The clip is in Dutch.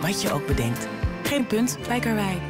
wat je ook bedenkt. Geen punt bij Karwei.